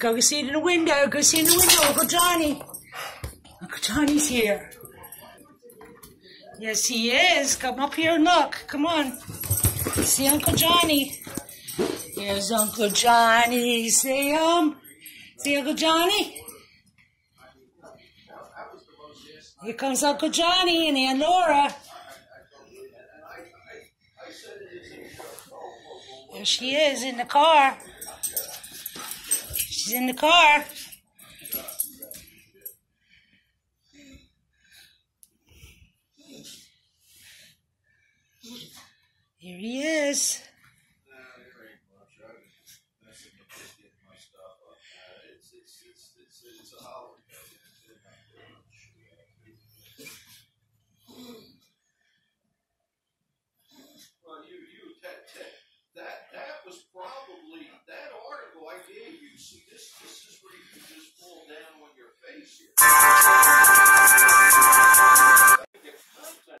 Go see in the window. Go see in the window. Uncle Johnny. Uncle Johnny's here. Yes, he is. Come up here and look. Come on. See Uncle Johnny. Here's Uncle Johnny. See him? See Uncle Johnny? Here comes Uncle Johnny and Aunt Laura. There she is in the car. She's in the car. Here he is. See, this, this is where you can